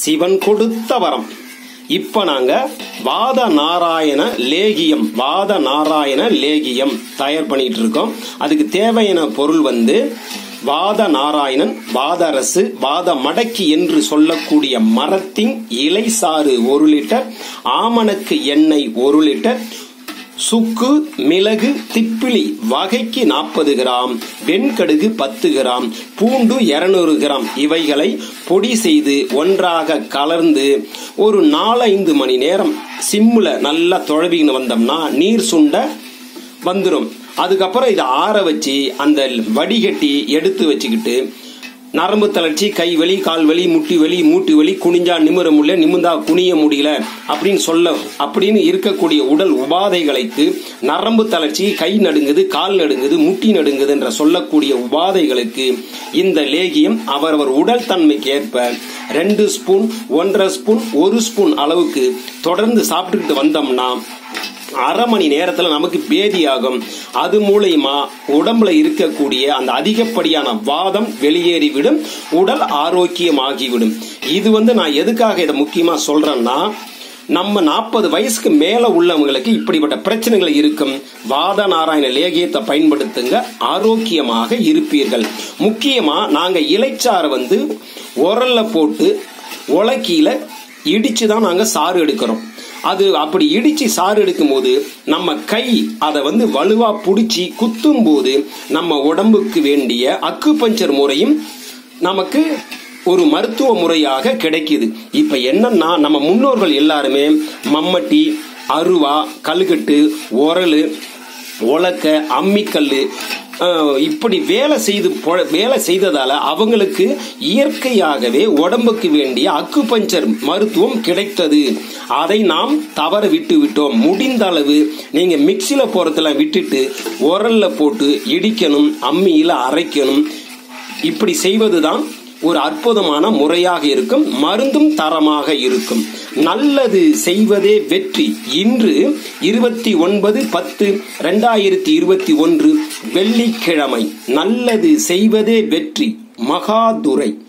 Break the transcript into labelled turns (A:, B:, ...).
A: சிவன் கொடுத்த வரம். இப்ப நாங்க வாத நாராயண லேகியம் வாத நாராயண லேகியம் தயார் பண்ணிட்டு இருக்கோம். அதுக்கு தேவையான பொருள் வந்து வாத நாராயணன் வாதரசு வாத மடக்கி என்று சொல்லக்கூடிய மரத்தின் இலை சாறு ஒரு லிட்டர் ஆமணக்கு எண்ணெய் ஒரு லிட்டர் சுக்கு மிளகு திப்பிலி வகைக்கு நாற்பது கிராம் வெண்கடுகு பத்து கிராம் பூண்டு இருநூறு கிராம். இவைகளை பொடி செய்து ஒன்றாக கலர்ந்து ஒரு நாலஞ்சு மணி நேரம் சிம்மில் நல்லா தொழவின்னு வந்தோம்னா நீர் சுண்ட வந்துடும் அதுக்கப்புறம் இதை ஆற வச்சு அந்த வடிகட்டி எடுத்து வச்சுக்கிட்டு நரம்பு தளர்ச்சி கை வலி கால் வலி முட்டி வலி மூட்டு வலி குனிஞ்சா நிமிர முடியல நிமிந்தா குனிய முடியல அப்படின்னு சொல்ல அப்படின்னு இருக்கக்கூடிய உடல் உபாதைகளுக்கு நரம்பு தளர்ச்சி கை நடுங்குது கால் நடுங்குது முட்டி நடுங்குது என்ற சொல்லக்கூடிய உபாதைகளுக்கு இந்த லேகியம் அவரவர் உடல் தன்மைக்கு ஏற்ப ரெண்டு ஸ்பூன் ஒன்றரை ஸ்பூன் ஒரு ஸ்பூன் அளவுக்கு தொடர்ந்து சாப்பிட்டுக்கிட்டு வந்தோம்னா அரை மணி நேரத்துல நமக்கு பேதியாகும். அது மூலயமா உடம்புல இருக்கக்கூடிய அந்த அதிகப்படியான வாதம் வெளியேறிவிடும் உடல் ஆரோக்கியமாகிவிடும். இது வந்து நான் எதுக்காக இதை முக்கியமா சொல்றேன்னா நம்ம நாற்பது வயசுக்கு மேல உள்ளவங்களுக்கு இப்படிப்பட்ட பிரச்சனைகள் இருக்கும். வாத நாராயண லேகியத்தை பயன்படுத்துங்க ஆரோக்கியமாக இருப்பீர்கள். முக்கியமா நாங்க இலைச்சாரை வந்து உரல்ல போட்டு உலக்கியில இடிச்சு தான் நாங்க சாறு எடுக்கிறோம். அது அப்படி இடிச்சு சாறு எடுக்கும் போது நம்ம கை அதை வந்து வலுவா பிடிச்சி குத்தும் போது நம்ம உடம்புக்கு வேண்டிய அக்கு பஞ்சர் முறையும் நமக்கு ஒரு மருத்துவ முறையாக கிடைக்குது. இப்ப என்னன்னா நம்ம முன்னோர்கள் எல்லாருமே மம்மட்டி அருவா கல்கட்டு உரலு உலக்க அம்மிக்கல்லு இப்படி வேலை செய்து வேலை செய்ததால அவங்களுக்கு இயற்கையாகவே உடம்புக்கு வேண்டிய அக்கு பஞ்சர் மருத்துவம் கிடைத்தது. அதை நாம் தவற விட்டு விட்டோம். முடிந்த அளவு நீங்க மிக்சியில போறதெல்லாம் விட்டுட்டு உரல்ல போட்டு இடிக்கணும் அம்மியில அரைக்கணும். இப்படி செய்வதுதான் ஒரு அற்புதமான முறையாக இருக்கும் மருந்தும் தரமாக இருக்கும். நல்லது செய்வதே வெற்றி. இன்று இருபத்தி ஒன்பது பத்து ரெண்டாயிரத்தி இருபத்தி ஒன்று வெள்ளிக்கிழமை. நல்லது செய்வதே வெற்றி. மகாதுரை.